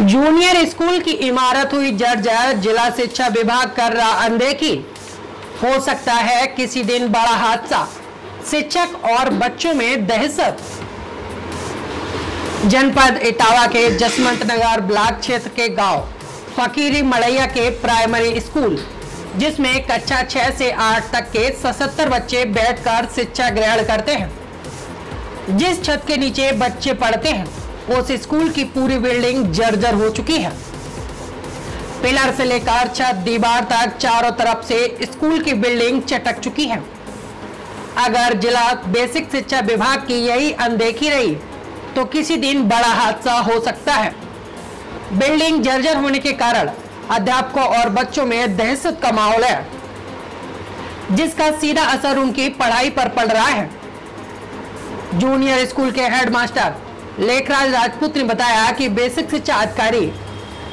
Junior school की इमारत हुई। जर्जर जिला शिक्षा विभाग कर रहा अनदेखी। हो सकता है किसी दिन बड़ा हादसा। शिक्षक और बच्चों में दहशत। जनपद इटावा के जसवंत नगर ब्लॉक क्षेत्र के गाँव फकीरी मड़ैया के प्राइमरी स्कूल, जिसमें कक्षा छह से आठ तक के सतर बच्चे बैठकर शिक्षा ग्रहण करते हैं। जिस छत के नीचे बच्चे पढ़ते हैं उस स्कूल की पूरी बिल्डिंग जर्जर हो चुकी है। पिलर से लेकर छत, दीवार तक चारों तरफ़ से स्कूल की बिल्डिंग चटक चुकी है। अगर जिला बेसिक शिक्षा विभाग की यही अनदेखी रही तो किसी दिन बड़ा हादसा हो सकता है। बिल्डिंग जर्जर होने के कारण अध्यापकों और बच्चों में दहशत का माहौल है, जिसका सीधा असर उनकी पढ़ाई पर पड़ रहा है। जूनियर स्कूल के हेडमास्टर लेखराज राजपूत ने बताया कि बेसिक शिक्षा अधिकारी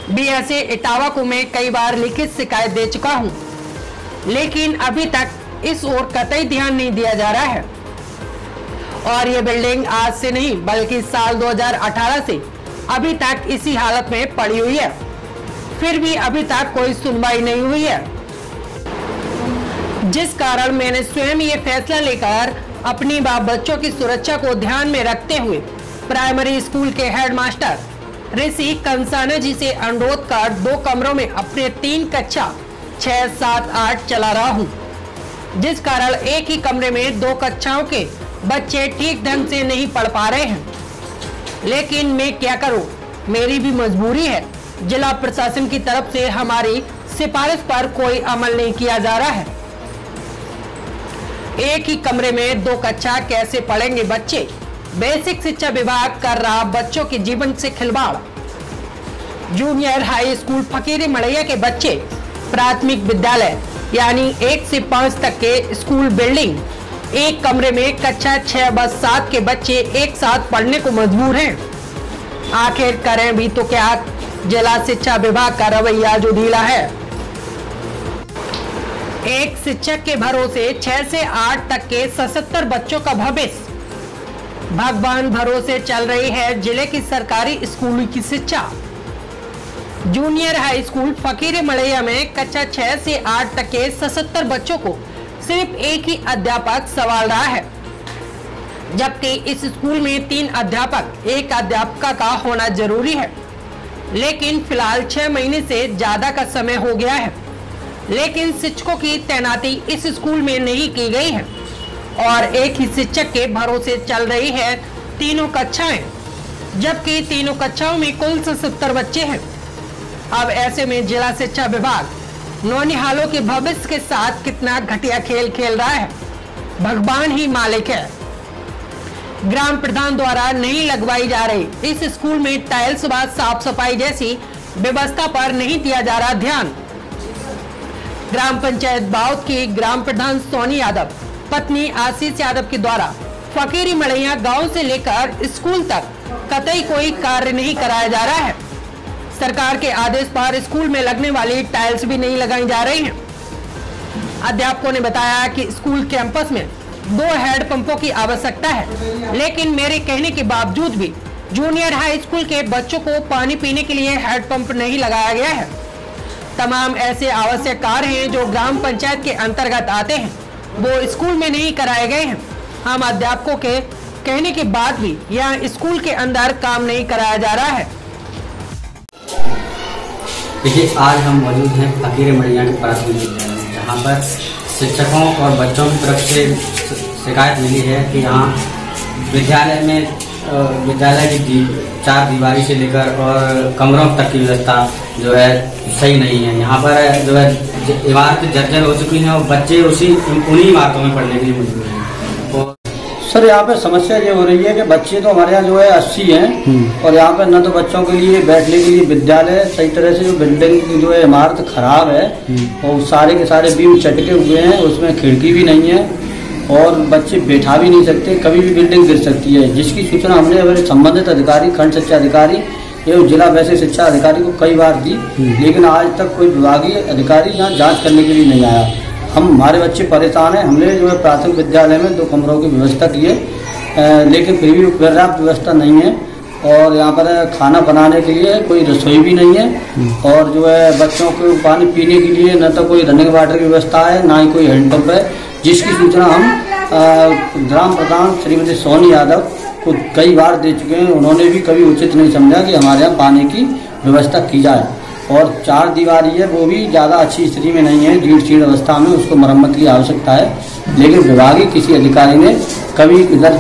बीएसए इटावा को मैं कई बार लिखित शिकायत दे चुका हूँ, लेकिन अभी तक इस ओर कतई ध्यान नहीं दिया जा रहा है। और ये बिल्डिंग आज से नहीं बल्कि साल 2018 से अभी तक इसी हालत में पड़ी हुई है। फिर भी अभी तक कोई सुनवाई नहीं हुई है। जिस कारण मैंने स्वयं ये फैसला लेकर अपनी व बच्चों की सुरक्षा को ध्यान में रखते हुए प्राइमरी स्कूल के हेडमास्टर, ऋषि कंसाना जी से अनुरोध कर दो कमरों में अपने तीन कक्षा छह, सात, आठ चला रहा हूँ। जिस कारण एक ही कमरे में दो कक्षाओं के बच्चे ठीक ढंग से नहीं पढ़ पा रहे हैं। लेकिन मैं क्या करूँ? मेरी भी मजबूरी है। जिला प्रशासन की तरफ़ से हमारी सिफारिश पर कोई अमल नहीं किया जा रहा है। एक ही कमरे में दो कक्षा कैसे पढ़ेंगे बच्चे? बेसिक शिक्षा विभाग कर रहा बच्चों के जीवन से खिलवाड़। जूनियर हाई स्कूल फकीरी मड़ैया के बच्चे, प्राथमिक विद्यालय, यानी एक से पाँच तक के स्कूल बिल्डिंग एक कमरे में कक्षा छह बस सात के बच्चे एक साथ पढ़ने को मजबूर हैं। आखिर करें भी तो क्या? जिला शिक्षा विभाग का रवैया जो ढीला है। एक शिक्षक के भरोसे छह से आठ तक के सतहत्तर बच्चों का भविष्य। भगवान भरोसे चल रही है ज़िले की सरकारी स्कूल की शिक्षा। जूनियर हाई स्कूल फकीर मड़ैया में कक्षा छह से आठ तक के सतहत्तर बच्चों को सिर्फ़ एक ही अध्यापक संभाल रहा है, जबकि इस स्कूल में तीन अध्यापक, एक अध्यापका का होना ज़रूरी है। लेकिन फ़िलहाल छह महीने से ज़्यादा का समय हो गया है, लेकिन शिक्षकों की तैनाती इस स्कूल में नहीं की गई है। और एक ही शिक्षक के भरोसे चल रही है। तीनों कक्षाएँ, जबकि तीनों कक्षाओं में कुल सत्तर बच्चे हैं। अब ऐसे में जिला शिक्षा विभाग नौनिहालों के भविष्य के साथ कितना घटिया खेल खेल रहा है? भगवान ही मालिक है। ग्राम प्रधान द्वारा नहीं लगवाई जा रही। इस स्कूल में टाइल्स व साफ़ सफ़ाई जैसी व्यवस्था पर नहीं दिया जा रहा ध्यान। ग्राम पंचायत बाउत की ग्राम प्रधान सोनी यादव पत्नी आशीष यादव के द्वारा फकीरी मड़ैया गाँव से लेकर स्कूल तक कतई कोई कार्य नहीं कराया जा रहा है। सरकार के आदेश पर स्कूल में लगने वाली टाइल्स भी नहीं लगाई जा रही हैं। अध्यापकों ने बताया कि स्कूल कैंपस में दो हेड पंपों की आवश्यकता है। लेकिन मेरे कहने के बावजूद भी जूनियर हाई स्कूल के बच्चों को पानी पीने के लिए हेड पंप नहीं लगाया गया है। तमाम ऐसे आवश्यक कार्य हैं जो ग्राम पंचायत के अंतर्गत आते हैं। वो स्कूल में नहीं कराए गए हैं। हम अध्यापकों के कहने के बाद भी यहाँ स्कूल के अंदर काम नहीं कराया जा रहा है। देखिए, आज हम मौजूद हैं फकीर मड़िया के प्राथमिक विद्यालय में, जहाँ पर शिक्षकों और बच्चों की तरफ़ से शिकायत मिली है कि यहाँ विद्यालय में विद्यालय की दी, चार दीवारी से लेकर और कमरों तक की व्यवस्था जो है सही नहीं है। यहाँ पर जो है इमारत जर्जर हो चुकी हैं और बच्चे उसी उन्हीं इमारतों में पढ़ने के लिए मजबूर हैं। और सर यहाँ पे समस्या ये हो रही है कि बच्चे तो हमारे यहाँ जो है अस्सी हैं और यहाँ पे न तो बच्चों के लिए बैठने के लिए विद्यालय सही तरह से जो बिल्डिंग की जो है इमारत खराब है और सारे के सारे बीम चटके हुए हैं उसमें खिड़की भी नहीं है। और बच्चे बैठा भी नहीं सकते कभी भी बिल्डिंग गिर सकती है। जिसकी सूचना हमने हमारे संबंधित अधिकारी खंड शिक्षा अधिकारी एवं जिला वैसे शिक्षा अधिकारी को कई बार दी लेकिन आज तक कोई विभागीय अधिकारी यहाँ जाँच करने के लिए नहीं आया। हम हमारे बच्चे परेशान हैं। हमने जो है प्राथमिक विद्यालय में दो कमरों की व्यवस्था की है लेकिन फिर भी पर्याप्त व्यवस्था नहीं है और यहाँ पर खाना बनाने के लिए कोई रसोई भी नहीं है और जो है बच्चों को पानी पीने के लिए न तो कोई रनिंग वाटर की व्यवस्था है ना ही कोई हैंडपम्प है। जिसकी सूचना हम ग्राम प्रधान श्रीमती सोनी यादव को कई बार दे चुके हैं, उन्होंने भी कभी उचित नहीं समझा कि हमारे यहाँ पानी की व्यवस्था की जाए। और चार दीवारी है, वो भी ज़्यादा अच्छी स्थिति में नहीं है जीर्ण शीर्ण अवस्था में उसको मरम्मत की आवश्यकता है। लेकिन विभागीय किसी अधिकारी ने कभी इधर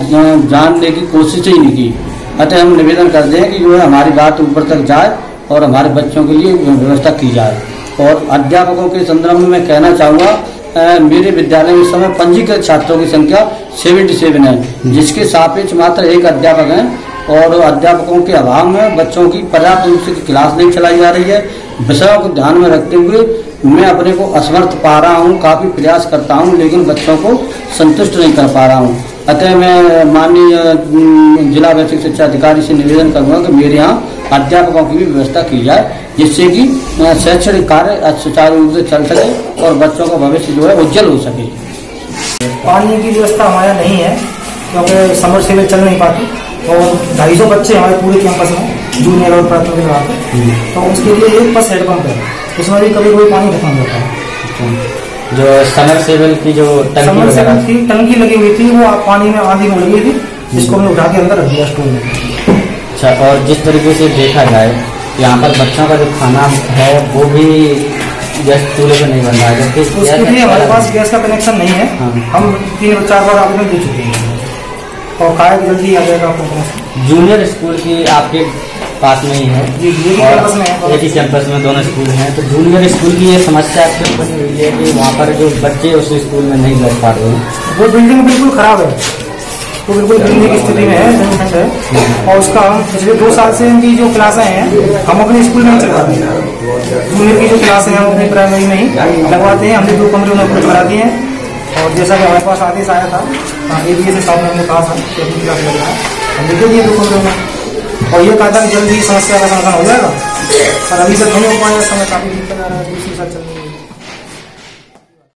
जानने की कोशिश ही नहीं की। अतः हम निवेदन करते हैं कि जो है हमारी बात ऊपर तक जाए और हमारे बच्चों के लिए व्यवस्था की जाए। और अध्यापकों के संदर्भ में मैं कहना चाहूँगा मेरे विद्यालय में समय पंजीकृत छात्रों की संख्या 77 है, जिसके सापेक्ष मात्र एक अध्यापक है और अध्यापकों के अभाव में बच्चों की पर्याप्त रूप से क्लास नहीं चलाई जा रही है। विषयों को ध्यान में रखते हुए मैं अपने को असमर्थ पा रहा हूँ, काफ़ी प्रयास करता हूँ, लेकिन बच्चों को संतुष्ट नहीं कर पा रहा हूँ। अतः मैं माननीय जिला बेसिक शिक्षा अधिकारी से निवेदन करूँगा कि मेरे यहाँ अध्यापकों की भी व्यवस्था की जाए जिससे कि शैक्षणिक कार्य सुचारू रूप से चल सके और बच्चों का भविष्य जो है उज्जवल हो सके। पानी की व्यवस्था हमारे नहीं है क्योंकि समर सेवल चल नहीं पाती और ढाई सौ बच्चे हमारे पूरे कैंपस में जूनियर और प्राथमिक विभाग तो उसके लिए एक बस हेडपम्प है उसमें भी कभी कोई पानी खत्म होता है जो समर सेवल की जो टंकी समर सेवल की टंकी लगी हुई थी वो आप पानी में आधी में लगी थी जिसको हमने उठा के अंदर रख दिया स्टोर में। अच्छा और जिस तरीके से देखा जाए यहाँ पर बच्चों का जो खाना है वो भी गैस चूल्हे पर नहीं बन रहा है। जबकि उसके लिए हमारे पास गैस का कनेक्शन नहीं है। हाँ। हम तीन चार बार आवेदन दे चुके हैं। और खाया जल्दी आ जाएगा आपको। जूनियर स्कूल की आपके पास में ही है। ही और कैंपस में है। एक ही कैंपस में दोनों स्कूल हैं। तो जूनियर स्कूल की ये समस्या क्यों बनी हुई है कि वहाँ पर जो बच्चे उस स्कूल में नहीं बैठ पा रहे हैं। वो बिल्डिंग बिल्कुल खराब है। वो बिल्कुल बिल्डिंग की स्थिति में है और उसका पिछले दो साल से इनकी जो क्लासें हैं हम अपने स्कूल में ही चलवाते हैं। जूनियर की जो क्लासें हैं हम अपनी प्राइमरी में ही लगवाते हैं। हमने दो कमरे उन्हें उपलब्ध करा दिए हैं। और जैसा कि हमारे पास आदेश आया था ए बी से साहब ने हमने कहा था है हम दे दिए दो कमरे में। और ये कहा था कि जल्दी समस्या का समाधान हो जाएगा। पर अभी तक नहीं हो पाया समय काफ़ी दिक्कत आ रहा है दूसरी साथ चल रही है।